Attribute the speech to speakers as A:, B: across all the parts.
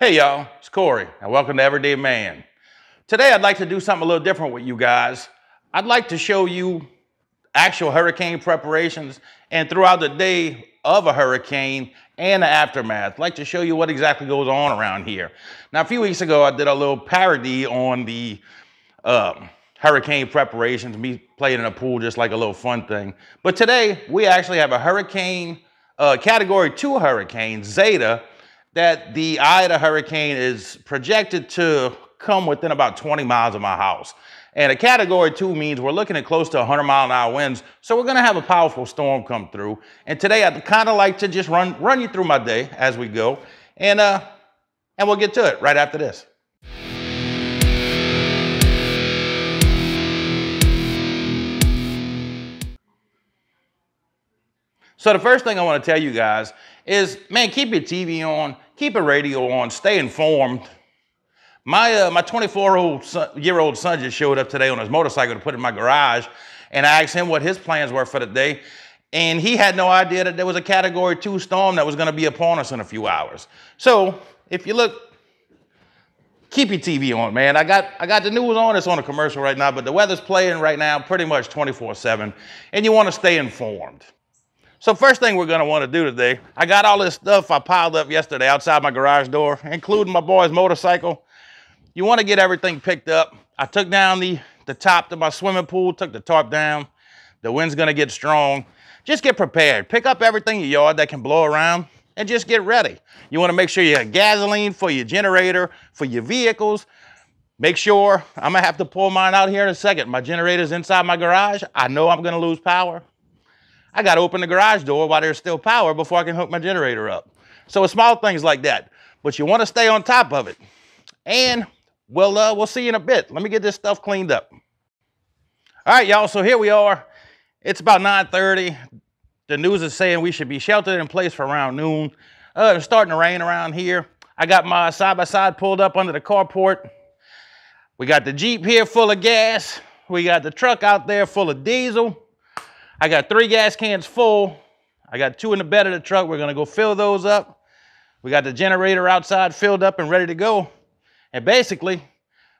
A: Hey y'all, it's Corey, and welcome to Everyday Man. Today I'd like to do something a little different with you guys. I'd like to show you actual hurricane preparations and throughout the day of a hurricane and the aftermath. I'd like to show you what exactly goes on around here. Now, a few weeks ago, I did a little parody on the um, hurricane preparations, me playing in a pool, just like a little fun thing. But today, we actually have a hurricane, uh, category two hurricane, Zeta, that the eye of the hurricane is projected to come within about 20 miles of my house. And a category two means we're looking at close to 100 mile an hour winds. So we're gonna have a powerful storm come through. And today I'd kind of like to just run, run you through my day as we go. And, uh, and we'll get to it right after this. So the first thing I want to tell you guys is, man, keep your TV on, keep a radio on, stay informed. My uh, my 24 old year old son just showed up today on his motorcycle to put in my garage, and I asked him what his plans were for the day, and he had no idea that there was a Category Two storm that was going to be upon us in a few hours. So if you look, keep your TV on, man. I got I got the news on. It's on a commercial right now, but the weather's playing right now, pretty much 24/7, and you want to stay informed. So first thing we're gonna wanna do today, I got all this stuff I piled up yesterday outside my garage door, including my boy's motorcycle. You wanna get everything picked up. I took down the, the top to my swimming pool, took the tarp down. The wind's gonna get strong. Just get prepared. Pick up everything in your yard that can blow around and just get ready. You wanna make sure you have gasoline for your generator, for your vehicles. Make sure, I'm gonna have to pull mine out here in a second. My generator's inside my garage. I know I'm gonna lose power. I got to open the garage door while there's still power before I can hook my generator up. So it's small things like that, but you want to stay on top of it. And we'll, uh, we'll see you in a bit. Let me get this stuff cleaned up. All right, y'all, so here we are. It's about 9.30. The news is saying we should be sheltered in place for around noon. Uh, it's starting to rain around here. I got my side-by-side -side pulled up under the carport. We got the Jeep here full of gas. We got the truck out there full of diesel. I got three gas cans full. I got two in the bed of the truck. We're gonna go fill those up. We got the generator outside filled up and ready to go. And basically,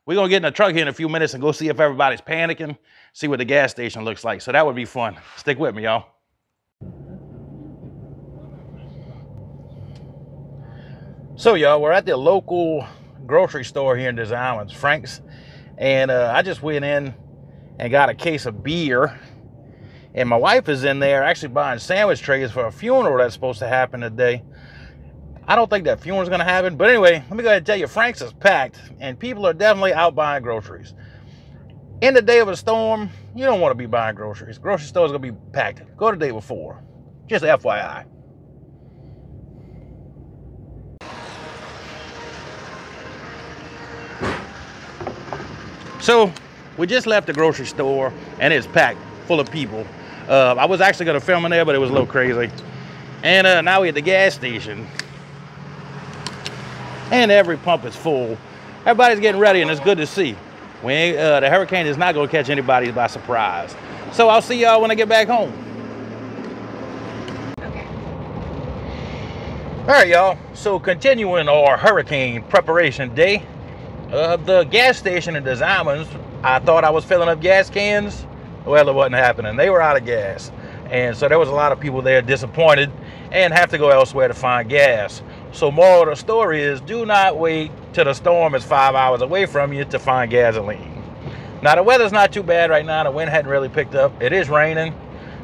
A: we're gonna get in the truck here in a few minutes and go see if everybody's panicking, see what the gas station looks like. So that would be fun. Stick with me, y'all. So y'all, we're at the local grocery store here in Des Allemands, Frank's. And uh, I just went in and got a case of beer and my wife is in there actually buying sandwich trays for a funeral that's supposed to happen today. I don't think that funeral's gonna happen, but anyway, let me go ahead and tell you, Frank's is packed, and people are definitely out buying groceries. In the day of a storm, you don't want to be buying groceries. Grocery store's gonna be packed. Go the day before. Just FYI. So, we just left the grocery store and it's packed full of people. Uh, I was actually going to film in there, but it was a little crazy. And uh, now we're at the gas station. And every pump is full. Everybody's getting ready, and it's good to see. We uh, the hurricane is not going to catch anybody by surprise. So I'll see y'all when I get back home. All right, y'all. So continuing our hurricane preparation day, uh, the gas station in Des Allemands, I thought I was filling up gas cans well, it wasn't happening. They were out of gas. And so there was a lot of people there disappointed and have to go elsewhere to find gas. So moral of the story is do not wait till the storm is five hours away from you to find gasoline. Now the weather's not too bad right now. The wind hadn't really picked up. It is raining,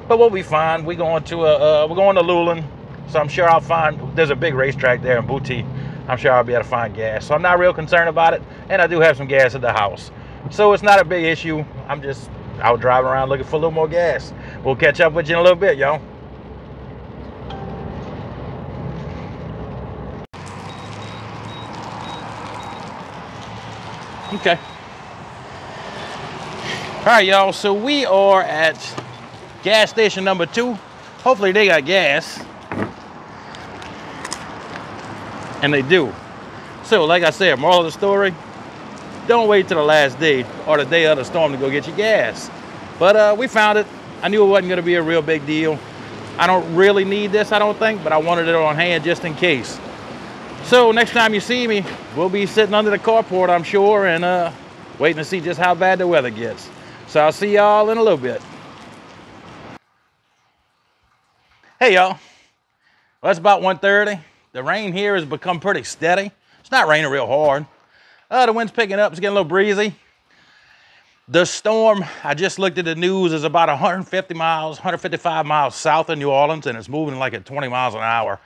A: but we'll be fine. We're going to uh, uh, we're going to Luling, so I'm sure I'll find. There's a big racetrack there in Boutte. I'm sure I'll be able to find gas. So I'm not real concerned about it, and I do have some gas at the house, so it's not a big issue. I'm just out driving around looking for a little more gas. We'll catch up with you in a little bit, y'all. Okay. All right, y'all. So we are at gas station number two. Hopefully they got gas. And they do. So like I said, moral of the story, don't wait till the last day or the day of the storm to go get your gas. But uh, we found it. I knew it wasn't gonna be a real big deal. I don't really need this, I don't think, but I wanted it on hand just in case. So next time you see me, we'll be sitting under the carport, I'm sure, and uh, waiting to see just how bad the weather gets. So I'll see y'all in a little bit. Hey y'all, well, it's about 1.30. The rain here has become pretty steady. It's not raining real hard. Uh, the wind's picking up, it's getting a little breezy. The storm, I just looked at the news, is about 150 miles, 155 miles south of New Orleans, and it's moving like at 20 miles an hour.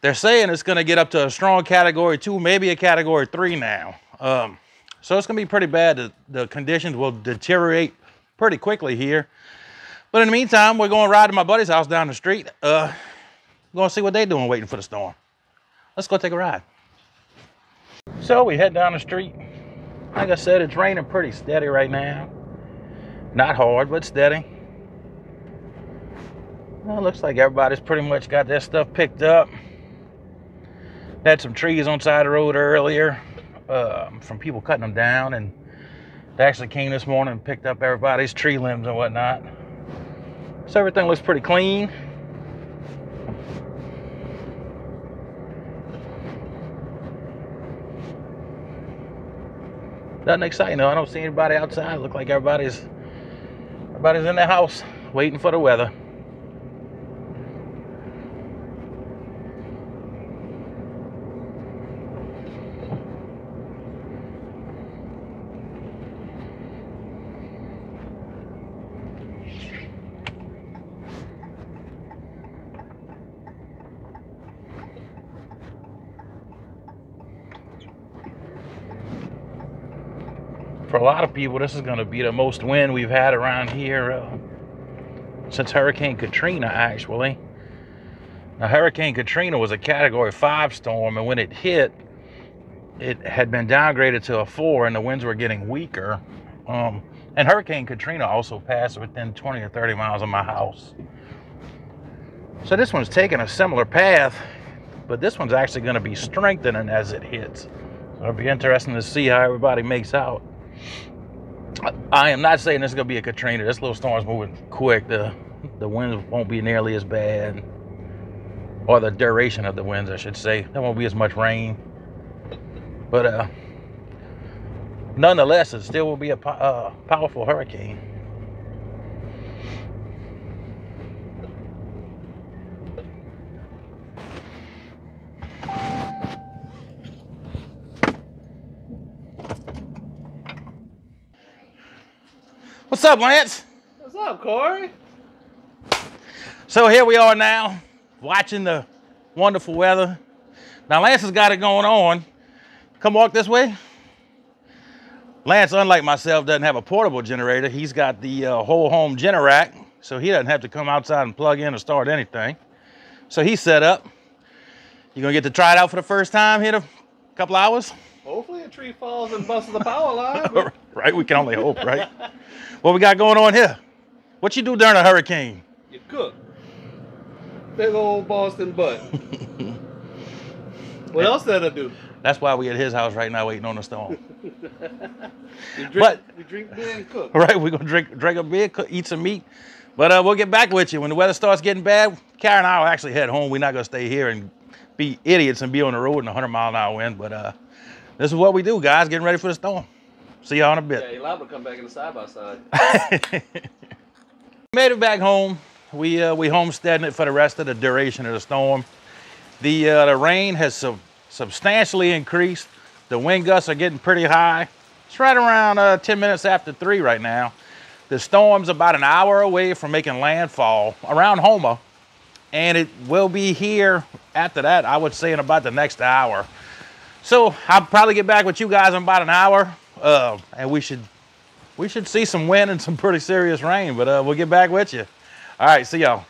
A: They're saying it's gonna get up to a strong category two, maybe a category three now. Um, so it's gonna be pretty bad. The, the conditions will deteriorate pretty quickly here. But in the meantime, we're going to ride to my buddy's house down the street. Uh, going to see what they're doing waiting for the storm. Let's go take a ride. So we head down the street. Like I said, it's raining pretty steady right now. Not hard, but steady. Well, looks like everybody's pretty much got their stuff picked up. Had some trees on side of the road earlier uh, from people cutting them down, and they actually came this morning and picked up everybody's tree limbs and whatnot. So everything looks pretty clean. Nothing exciting though. I don't see anybody outside. Look like everybody's everybody's in their house waiting for the weather. For a lot of people, this is going to be the most wind we've had around here uh, since Hurricane Katrina, actually. Now, Hurricane Katrina was a Category 5 storm, and when it hit, it had been downgraded to a 4, and the winds were getting weaker. Um, and Hurricane Katrina also passed within 20 or 30 miles of my house. So this one's taking a similar path, but this one's actually going to be strengthening as it hits. So it'll be interesting to see how everybody makes out. I am not saying this is gonna be a Katrina. This little storm's moving quick. The the winds won't be nearly as bad, or the duration of the winds, I should say. There won't be as much rain, but uh, nonetheless, it still will be a uh, powerful hurricane. What's up, Lance?
B: What's up, Corey?
A: So here we are now, watching the wonderful weather. Now Lance has got it going on. Come walk this way. Lance, unlike myself, doesn't have a portable generator. He's got the uh, whole home Generac, so he doesn't have to come outside and plug in or start anything. So he's set up. You're gonna get to try it out for the first time here in a couple hours?
B: Hopefully a tree falls and busts the power line.
A: right, we can only hope, right? What we got going on here? What you do during a hurricane?
B: You cook. Big old Boston butt. what else did I do?
A: That's why we at his house right now waiting on the storm.
B: We drink,
A: But-
B: we drink beer and cook.
A: All right, we're gonna drink drink a beer, cook, eat some meat. But uh, we'll get back with you when the weather starts getting bad. Karen and I will actually head home. We're not gonna stay here and be idiots and be on the road in a 100 mile an hour wind. But uh, this is what we do, guys. Getting ready for the storm. See y'all in a
B: Yeah,
A: bit.
B: you're liable to come back in the side by side.
A: Made it back home. We uh, we homesteading it for the rest of the duration of the storm. The uh, the rain has sub- substantially increased. The wind gusts are getting pretty high. It's right around uh, 10 minutes after three right now. The storm's about an hour away from making landfall around Houma, and it will be here after that. I would say in about the next hour. So I'll probably get back with you guys in about an hour, uh, and we should we should see some wind and some pretty serious rain. But uh, we'll get back with you. All right, see y'all.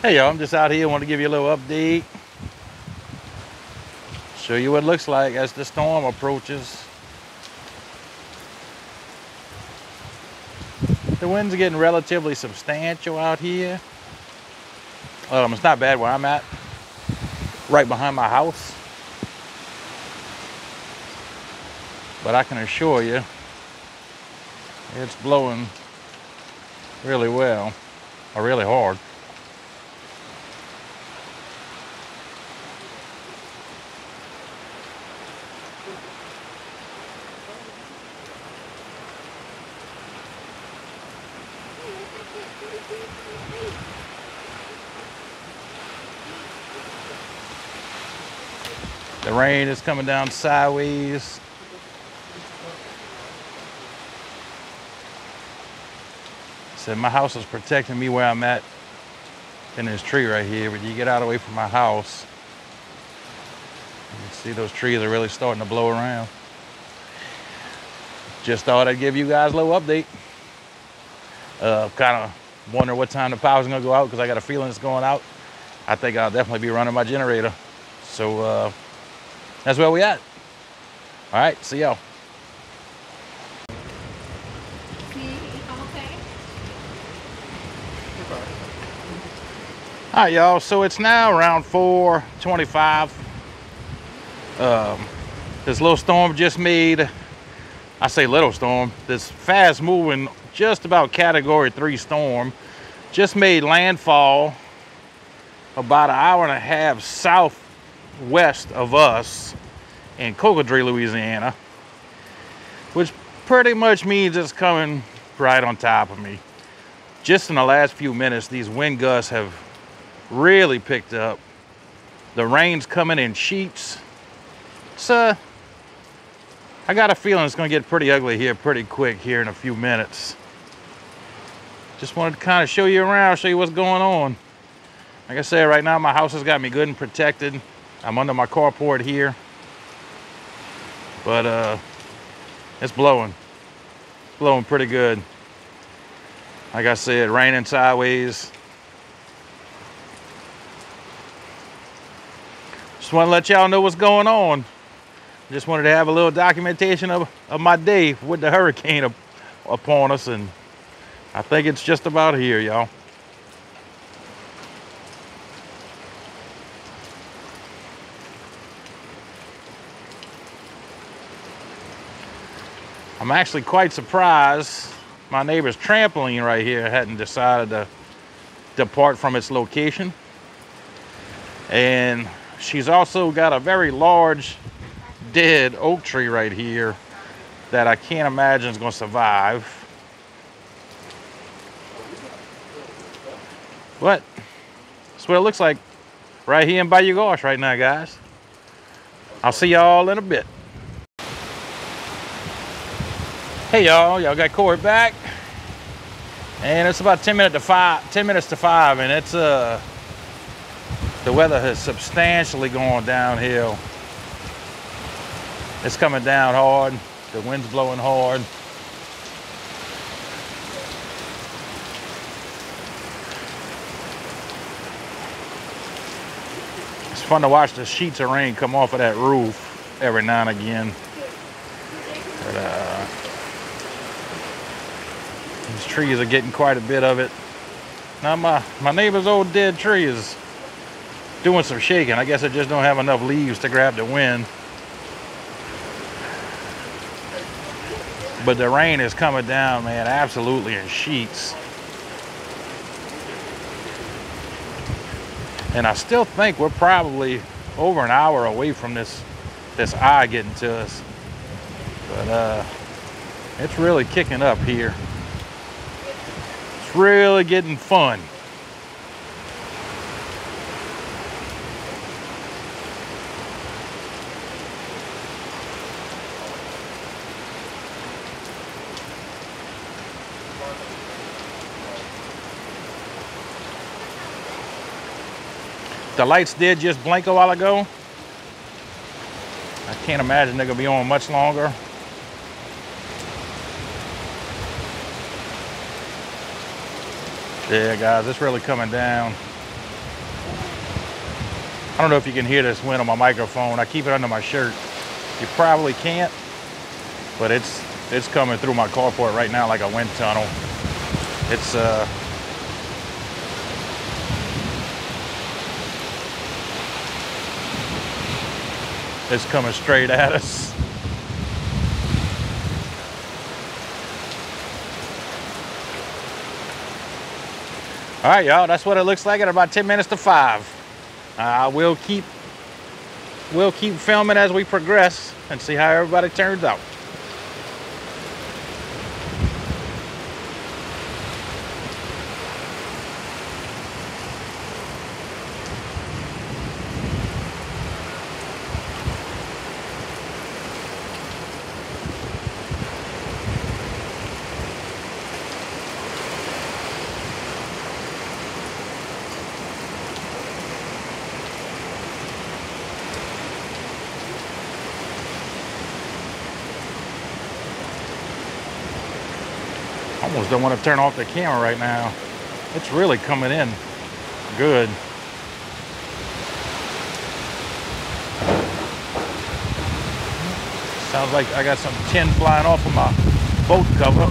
A: Hey y'all, I'm just out here. Want to give you a little update. Show you what it looks like as the storm approaches. The winds are getting relatively substantial out here. Um, it's not bad where I'm at, right behind my house. But I can assure you, it's blowing really well, or really hard. Rain is coming down sideways. Said my house is protecting me where I'm at in this tree right here, but you get out away from my house, you see those trees are really starting to blow around. Just thought I'd give you guys a little update. Uh, kind of wonder what time the power's gonna go out because I got a feeling it's going out. I think I'll definitely be running my generator. So uh, that's where we at. All right, see y'all. All right, y'all. So it's now around 425. Um, this little storm just made, I say little storm, this fast moving, just about category three storm, just made landfall about an hour and a half southwest of us in Cocodrie, Louisiana, which pretty much means it's coming right on top of me. Just in the last few minutes, these wind gusts have really picked up. The rain's coming in sheets. So I got a feeling it's gonna get pretty ugly here pretty quick here in a few minutes. Just wanted to kind of show you around, show you what's going on. Like I said, right now my house has got me good and protected. I'm under my carport here. But uh, it's blowing. It's blowing pretty good. Like I said, raining sideways. Just want to let y'all know what's going on. Just wanted to have a little documentation of, of my day with the hurricane up, upon us. And I think it's just about here, y'all. I'm actually quite surprised my neighbor's trampoline right here hadn't decided to depart from its location. And she's also got a very large dead oak tree right here that I can't imagine is gonna survive. But that's what it looks like right here in Bayou Gauche right now, guys. I'll see y'all in a bit. Hey y'all, y'all got Corey back. And it's about 10 minutes to five, 10 minutes to five, and it's uh the weather has substantially gone downhill. It's coming down hard. The wind's blowing hard. It's fun to watch the sheets of rain come off of that roof every now and again. But, uh, these trees are getting quite a bit of it. Now my, my neighbor's old dead tree is doing some shaking. I guess it just don't have enough leaves to grab the wind. But the rain is coming down, man, absolutely in sheets. And I still think we're probably over an hour away from this this eye getting to us. But uh, it's really kicking up here. It's really getting fun. The lights did just blink a while ago. I can't imagine they're gonna be on much longer. Yeah, guys, it's really coming down. I don't know if you can hear this wind on my microphone. I keep it under my shirt. You probably can't, but it's it's coming through my carport right now like a wind tunnel. It's uh It's coming straight at us. All right, y'all, that's what it looks like at about 10 minutes to five. Uh, I will keep we'll keep filming as we progress and see how everybody turns out. Want to turn off the camera right now. It's really coming in good. Sounds like I got some tin flying off of my boat cover.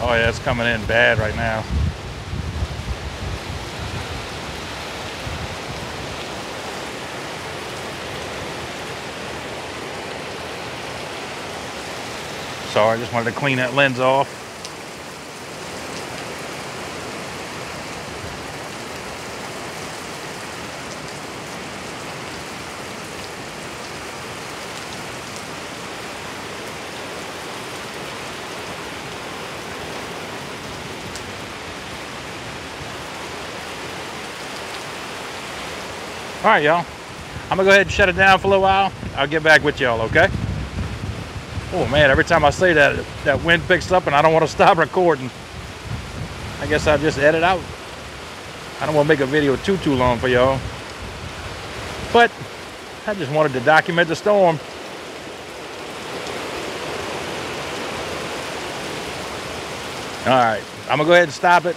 A: Oh yeah, it's coming in bad right now. Sorry, I just wanted to clean that lens off. All right, y'all. I'm gonna go ahead and shut it down for a little while. I'll get back with y'all, okay? Oh man, every time I say that, that wind picks up and I don't want to stop recording. I guess I'll just edit out. I don't want to make a video too, too long for y'all. But I just wanted to document the storm. All right, I'm gonna go ahead and stop it.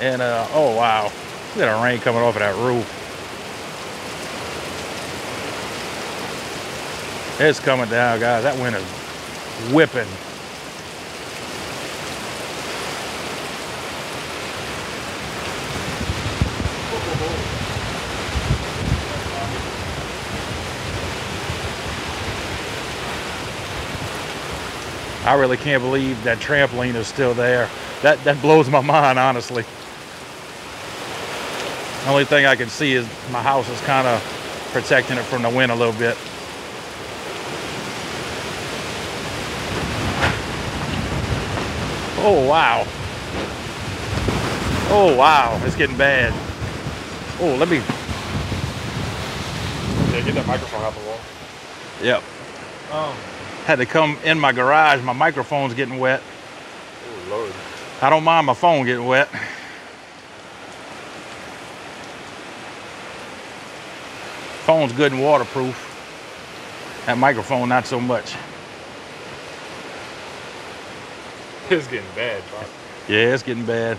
A: And uh, oh wow, look at the rain coming off of that roof. It's coming down, guys. That wind is whipping. I really can't believe that trampoline is still there. That that blows my mind, honestly. The only thing I can see is my house is kind of protecting it from the wind a little bit. Oh, wow. Oh, wow. It's getting bad. Oh, let me.
B: Yeah, get that microphone out the wall.
A: Yep.
B: Oh.
A: Had to come in my garage. My microphone's getting wet.
B: Oh, Lord.
A: I don't mind my phone getting wet. Phone's good and waterproof. That microphone, not so much.
B: It's getting bad, Bob.
A: Yeah, it's getting bad.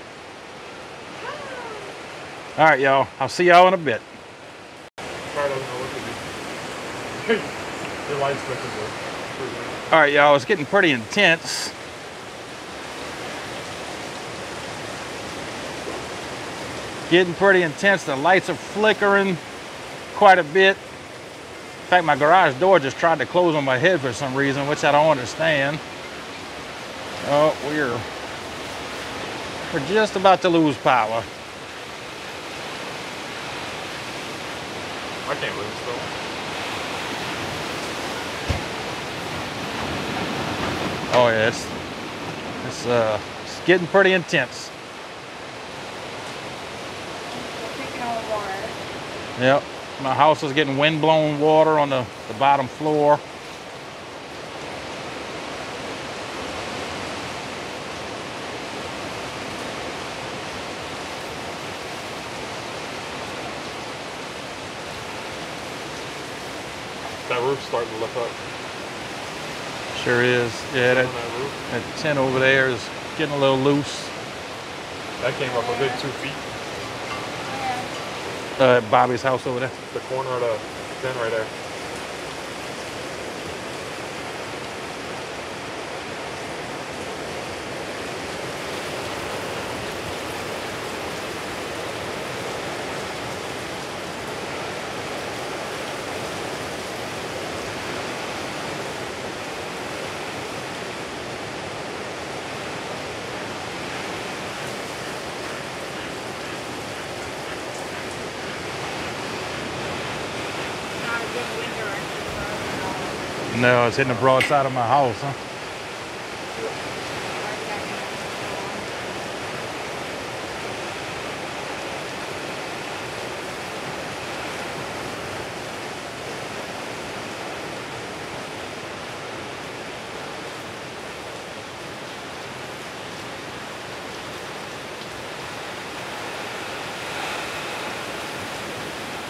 A: All right, y'all. I'll see y'all in a bit. All right, y'all. It's getting pretty intense. Getting pretty intense. The lights are flickering quite a bit. In fact, my garage door just tried to close on my head for some reason, which I don't understand. Oh, we're we're just about to lose power.
B: I can't lose though.
A: Oh yeah, it's it's uh it's getting pretty intense.
C: Taking all the water.
A: Yep. My house is getting wind-blown water on the, the bottom floor.
B: That roof's starting to look up.
A: Sure is. Yeah, that,
B: that
A: that tent over there is getting a little loose.
B: That came up a good two feet.
A: Uh, Bobby's house over there.
B: The corner of the tent right there.
A: No, it's hitting the broadside of my house, huh?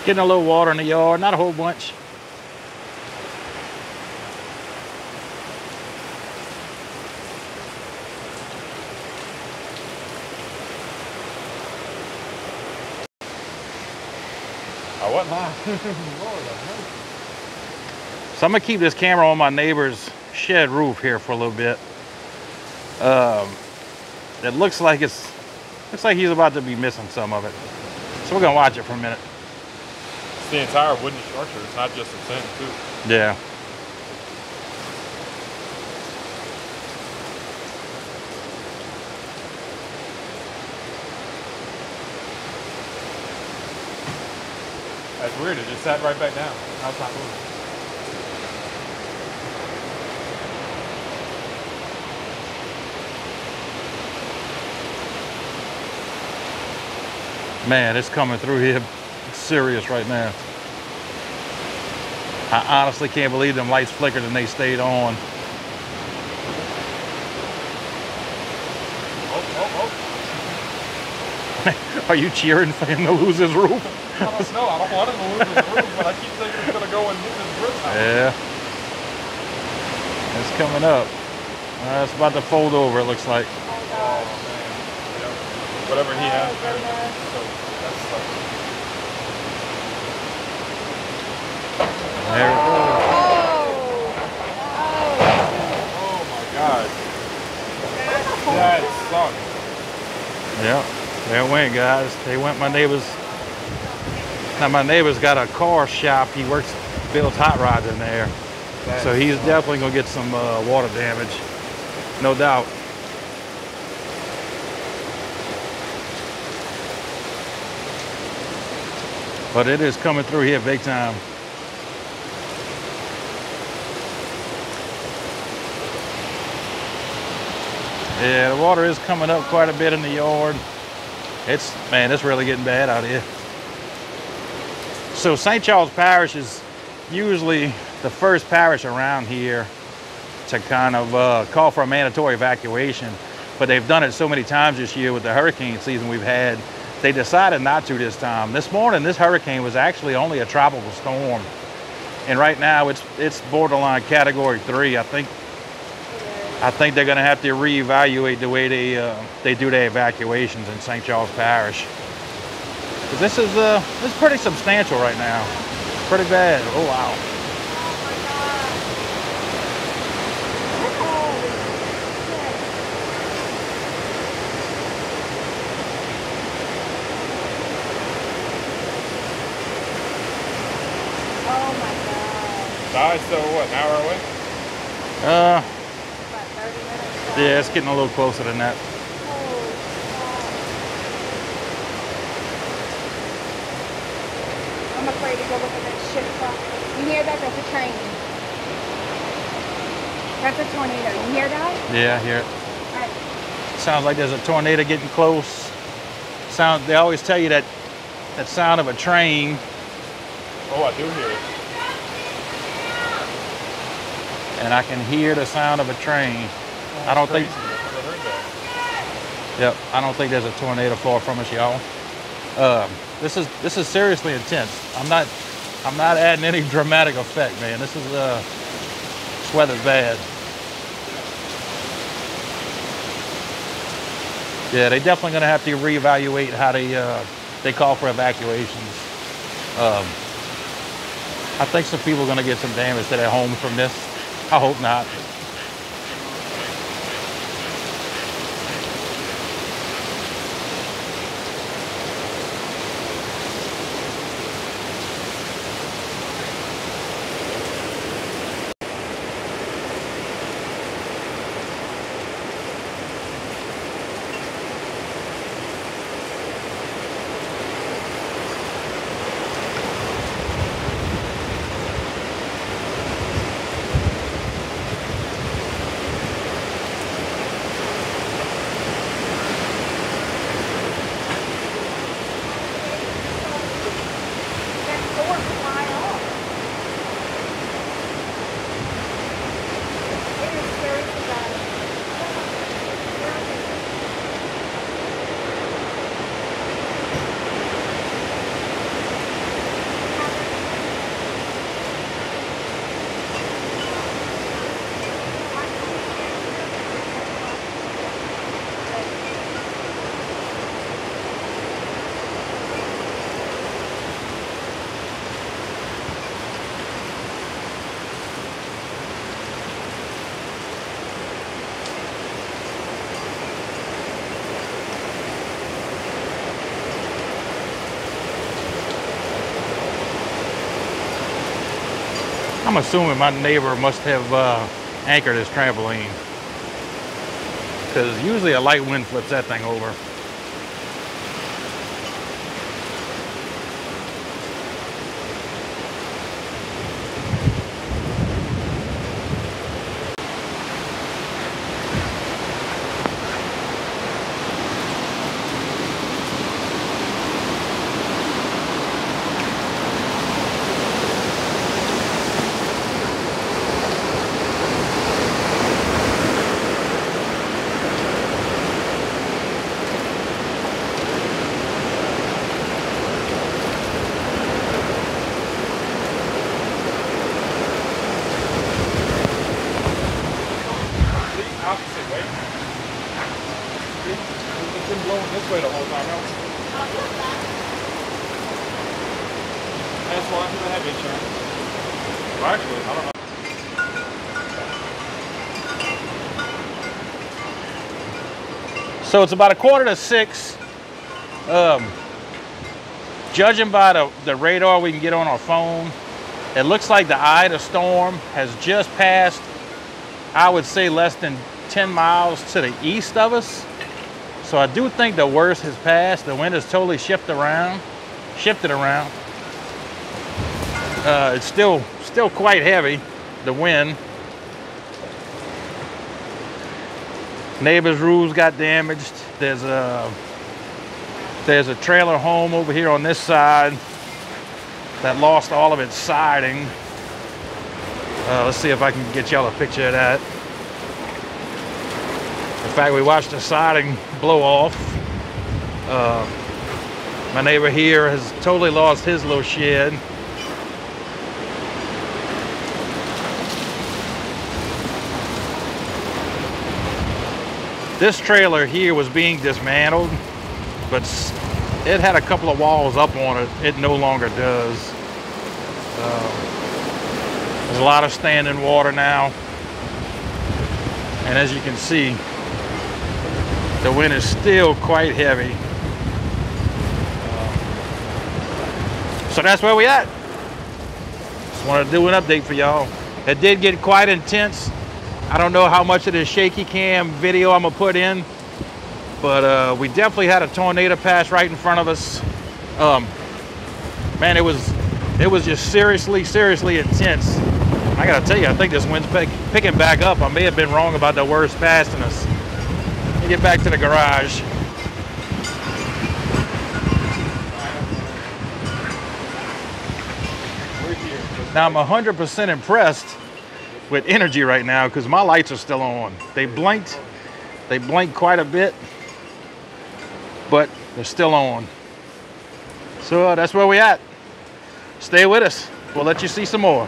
A: Getting a little water in the yard, not a whole bunch.
B: I wasn't lying. Lord, have mercy.
A: So I'm gonna keep this camera on my neighbor's shed roof here for a little bit. Um, it looks like it's looks like he's about to be missing some of it. So we're gonna watch it for a minute.
B: It's the entire wooden structure. It's not just the tin, too.
A: Yeah.
B: That's weird. It just sat right back down. Not moving.
A: Man, it's coming through here serious right now. I honestly can't believe them lights flickered and they stayed on.
B: Oh, oh, oh.
A: Are you cheering for him to lose his roof?
B: I don't know. I don't want him to lose his roof, but I keep thinking he's going to go and lose his roof now.
A: Yeah. It's coming up. Uh, it's about to fold over, it looks like.
C: Oh,
B: Oh, man. Yep. Whatever he has
C: Oh,
B: there.
C: goodness.
B: So that's like,
A: There it goes.
C: Oh.
B: oh my God.
C: Oh.
B: That sucks.
A: Yeah, there it went, guys. They went my neighbor's. Now my neighbor's got a car shop. He works, builds hot rods in there.
B: That
A: So he's
B: sucks.
A: definitely gonna get some uh, water damage, no doubt. But it is coming through here big time. Yeah, the water is coming up quite a bit in the yard. It's, man, it's really getting bad out here. So St. Charles Parish is usually the first parish around here to kind of uh, call for a mandatory evacuation. But they've done it so many times this year with the hurricane season we've had, they decided not to this time. This morning, this hurricane was actually only a tropical storm. And right now it's it's borderline category three. I think I think they're gonna have to reevaluate the way they uh, they do their evacuations in St. Charles Parish. 'Cause this is uh this is pretty substantial right now. Pretty bad. Oh wow.
C: Oh my god.
B: Died so what, an hour away?
A: Uh
C: About 30 minutes.
A: Yeah, it's getting a little closer than that.
C: Oh, I'm afraid to go look at that shit truck. You hear that? That's a train. That's a tornado. You hear that?
A: Yeah, I hear it.
C: Right.
A: Sounds like there's a tornado getting close. Sound they always tell you that that sound of a train.
B: Oh, I do hear it.
A: And I can hear the sound of a train. I don't think. Yep, I don't think there's a tornado far from us, y'all. Um, this is this is seriously intense. I'm not I'm not adding any dramatic effect, man. This is uh this weather's bad. Yeah, they're definitely gonna have to reevaluate how they uh, they call for evacuations. Um, I think some people are gonna get some damage to their homes from this. I hope not. I'm assuming my neighbor must have uh, anchored his trampoline. Because usually a light wind flips that thing over.
B: The whole time. That's why I. Well, actually, I don't know.
A: So it's about a quarter to six. Um, judging by the, the radar we can get on our phone, it looks like the eye of the storm has just passed, I would say less than 10 miles to the east of us. So I do think the worst has passed. The wind has totally shifted around, shifted around. Uh, it's still still quite heavy, the wind. Neighbor's roofs got damaged. There's a there's a trailer home over here on this side that lost all of its siding. Uh, let's see if I can get y'all a picture of that. In fact, we watched the siding blow off. Uh, my neighbor here has totally lost his little shed. This trailer here was being dismantled, but it had a couple of walls up on it. It no longer does. Um, there's a lot of standing water now. And as you can see, the wind is still quite heavy. So that's where we at. Just wanted to do an update for y'all. It did get quite intense. I don't know how much of this shaky cam video I'm gonna put in, but uh, we definitely had a tornado pass right in front of us. Um, man, it was it was just seriously, seriously intense. I gotta tell you, I think this wind's pick, picking back up. I may have been wrong about the worst passing us. Let me get back to the garage. Now I'm 100% impressed with Entergy right now because my lights are still on. They blinked, they blinked quite a bit, but they're still on. So uh, that's where we at. Stay with us. We'll let you see some more.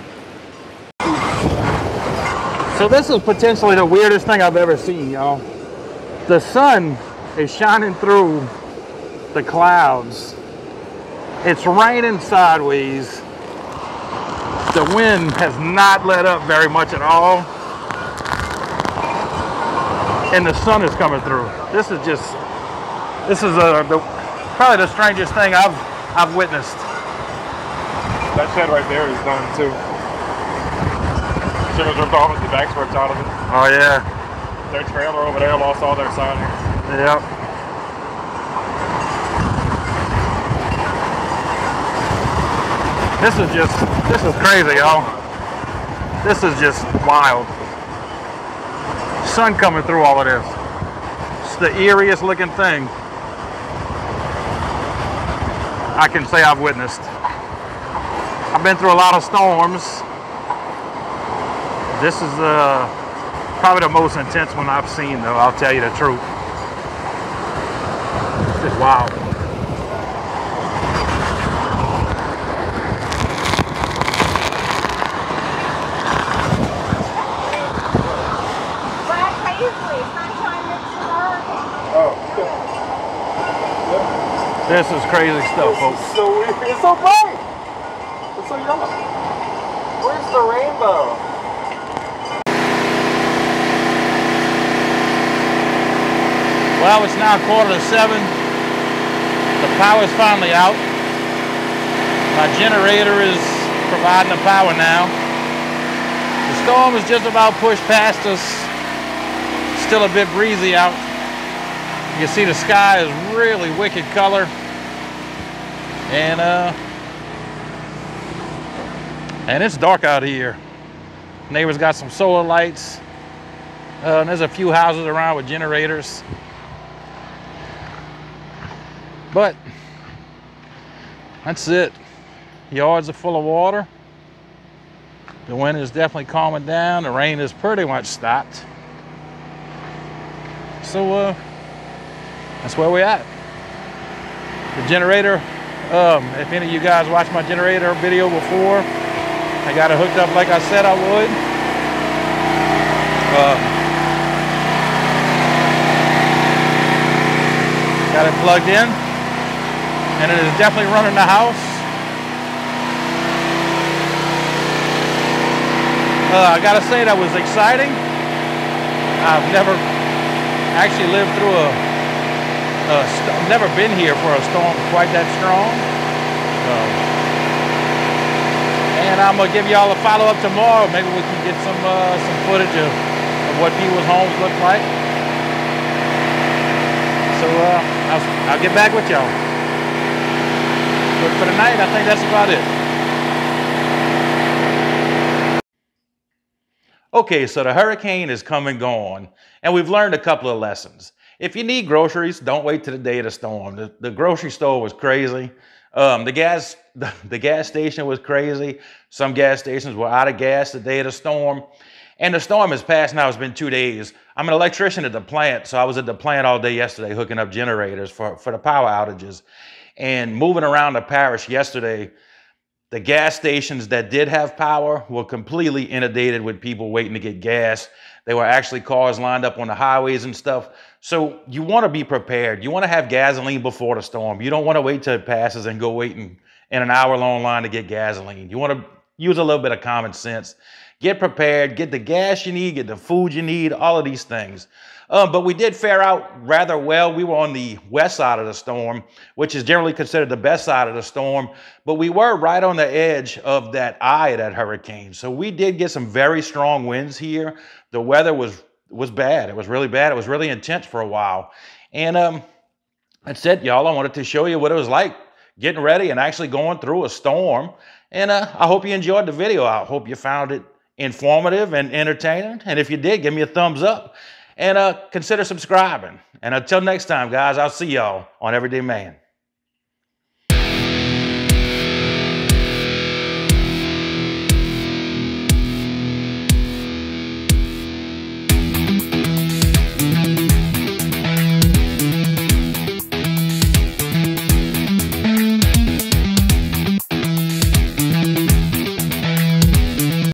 A: So this is potentially the weirdest thing I've ever seen, y'all. The sun is shining through the clouds. It's raining sideways the wind has not let up very much at all. And the sun is coming through. This is just, this is uh, the, probably the strangest thing I've, I've witnessed.
B: That shed right there is done too. Shimmer's ripped all of the back's ripped out of it.
A: Oh yeah,
B: Their trailer over there lost all their siding.
A: yep. This is just, this is crazy, y'all. This is just wild. Sun coming through all of this. It's the eeriest looking thing I can say I've witnessed. I've been through a lot of storms. This is uh, probably the most intense one I've seen, though. I'll tell you the truth. It's just wild.
C: Brad Paisley, Sunshine Mixed with Hurricane.
B: Oh.
A: This is crazy stuff, folks.
B: It's so weird. It's so bright. It's so yellow. Where's the rainbow?
A: Well, it's now quarter to seven. The power's finally out. My generator is providing the power now. The storm is just about pushed past us. Still a bit breezy out. You can see the sky is really wicked color. And uh and it's dark out here. Neighbors got some solar lights. Uh, and there's a few houses around with generators. But that's it. Yards are full of water. The wind is definitely calming down. The rain is pretty much stopped. So uh, that's where we're at. The generator, um, if any of you guys watched my generator video before, I got it hooked up like I said I would. Um, got it plugged in and it is definitely running the house. Uh, I gotta say that was exciting. I've never actually lived through a, never been here for a storm quite that strong. And I'm gonna give y'all a follow up tomorrow. Maybe we can get some uh, some footage of, of what people's homes look like. So uh, I'll, I'll get back with y'all. But for tonight, I think that's about it. Okay, so the hurricane is come and gone, and we've learned a couple of lessons. If you need groceries, don't wait to the day of the storm. The, the grocery store was crazy. Um, the gas the, the gas station was crazy. Some gas stations were out of gas the day of the storm. And the storm has passed now. It's been two days. I'm an electrician at the plant, so I was at the plant all day yesterday hooking up generators for, for the power outages. And moving around the parish yesterday, the gas stations that did have power were completely inundated with people waiting to get gas. There were actually cars lined up on the highways and stuff. So you want to be prepared. You want to have gasoline before the storm. You don't want to wait till it passes and go waiting in an hour long line to get gasoline. You want to use a little bit of common sense. Get prepared, get the gas you need, get the food you need, all of these things. Um, but we did fare out rather well. We were on the west side of the storm, which is generally considered the best side of the storm, but we were right on the edge of that eye of that hurricane. So we did get some very strong winds here. The weather was was bad. It was really bad. It was really intense for a while. And um, that's it, y'all. I wanted to show you what it was like getting ready and actually going through a storm. And uh, I hope you enjoyed the video. I hope you found it informative and entertaining. And if you did, give me a thumbs up and uh, consider subscribing. And until next time, guys, I'll see y'all on Everyday Man.